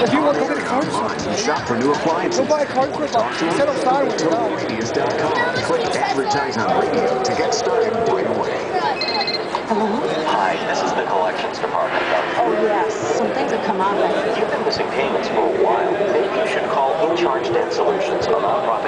If you want to go get a card Online shop for new appliances. Go buy a card for Talk to Set up aside at Click advertise on radio to get started right away. Hi, this is the collections department. Oh, yes. Some things have come up. You've been missing payments for a while. Maybe you should call InCharge Debt Solutions, a nonprofit.